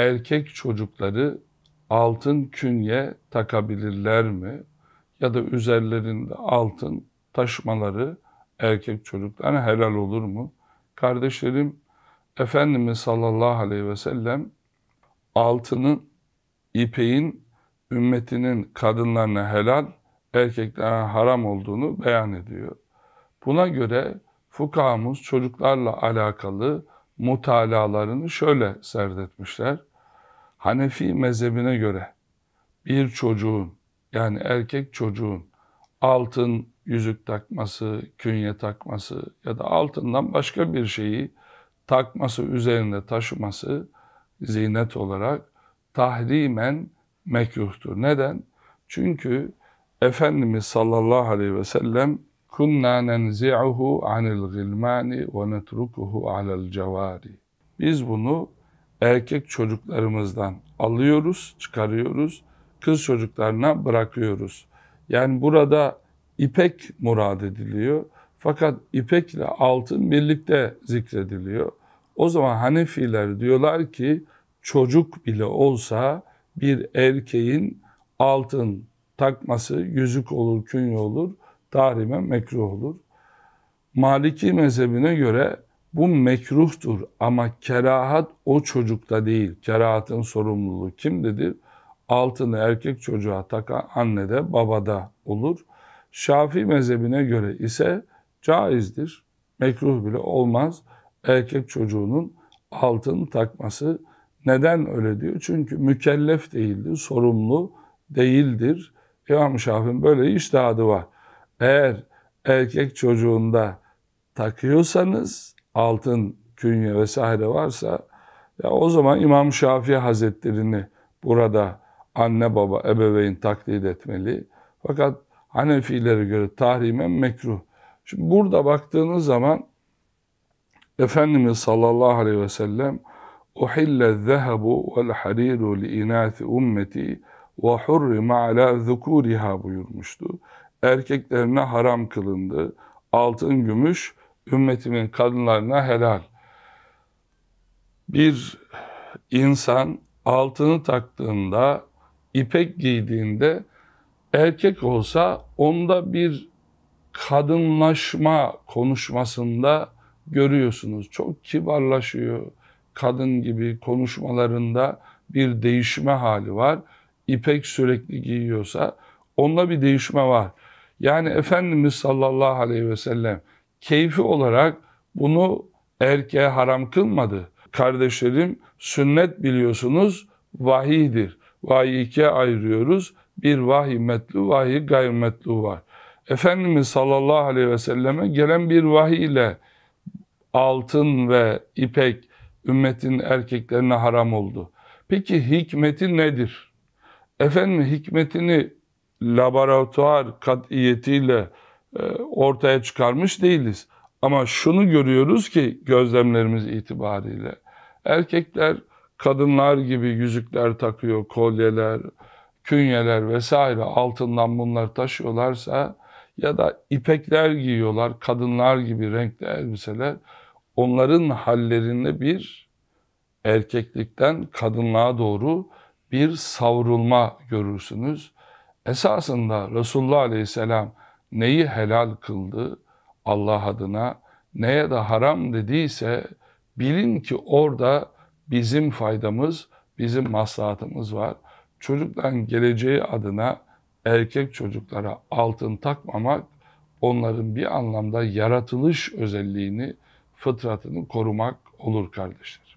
erkek çocukları altın künye takabilirler mi? Ya da üzerlerinde altın taşımaları erkek çocuklarına helal olur mu? Kardeşlerim, Efendimiz sallallahu aleyhi ve sellem altının, ipeğin ümmetinin kadınlarına helal, erkeklere haram olduğunu beyan ediyor. Buna göre fukahamız çocuklarla alakalı mutalalarını şöyle serdetmişler. Hanefi mezhebine göre bir çocuğun yani erkek çocuğun altın yüzük takması, künye takması ya da altından başka bir şeyi takması, üzerinde taşıması zinet olarak tahrimen mekruhtur. Neden? Çünkü Efendimiz sallallahu aleyhi ve sellem kunna nenzi'uhu anil gilmani ve netrukuhu alel cevari. Biz bunu erkek çocuklarımızdan alıyoruz, çıkarıyoruz, kız çocuklarına bırakıyoruz. Yani burada ipek murad ediliyor. Fakat ipekle altın birlikte zikrediliyor. O zaman Hanefiler diyorlar ki çocuk bile olsa bir erkeğin altın takması yüzük olur, künye olur, tahrime mekruh olur. Maliki mezhebine göre bu mekruhtur ama kerahat o çocukta değil. Kerahatın sorumluluğu kimdedir? Altını erkek çocuğa takan annede, babada olur. Şafii mezhebine göre ise caizdir. Mekruh bile olmaz. Erkek çocuğunun altın takması. Neden öyle diyor? Çünkü mükellef değildir, sorumlu değildir. İmam Şafii'nin böyle iştihadı var. Eğer erkek çocuğunda takıyorsanız altın künye vesaire varsa ya o zaman İmam Şafii Hazretlerini burada anne baba ebeveyn taklit etmeli. Fakat Hanefilere göre tahrimen mekruh. Şimdi burada baktığınız zaman Efendimiz sallallahu aleyhi ve sellem uhille zehebu vel hariru li inâthi ummeti ve hurrime ala zukuriha buyurmuştu. Erkeklerine haram kılındı. Altın, gümüş ümmetimin kadınlarına helal. Bir insan altını taktığında, ipek giydiğinde erkek olsa onda bir kadınlaşma konuşmasında görüyorsunuz. Çok kibarlaşıyor. Kadın gibi konuşmalarında bir değişme hali var. İpek sürekli giyiyorsa onda bir değişme var. Yani Efendimiz sallallahu aleyhi ve sellem keyfi olarak bunu erkeğe haram kılmadı. Kardeşlerim sünnet biliyorsunuz vahiydir. Vahiy ikiye ayırıyoruz. Bir vahiy metlu, vahiy gayrimetlu var. Efendimiz sallallahu aleyhi ve selleme gelen bir vahiy ile altın ve ipek ümmetin erkeklerine haram oldu. Peki hikmeti nedir? Efendim hikmetini laboratuvar katiyetiyle ortaya çıkarmış değiliz. Ama şunu görüyoruz ki gözlemlerimiz itibariyle erkekler kadınlar gibi yüzükler takıyor, kolyeler, künyeler vesaire altından bunlar taşıyorlarsa ya da ipekler giyiyorlar, kadınlar gibi renkli elbiseler onların hallerinde bir erkeklikten kadınlığa doğru bir savrulma görürsünüz. Esasında Resulullah Aleyhisselam neyi helal kıldı Allah adına, neye de haram dediyse bilin ki orada bizim faydamız, bizim maslahatımız var. Çocukların geleceği adına erkek çocuklara altın takmamak, onların bir anlamda yaratılış özelliğini, fıtratını korumak olur kardeşler.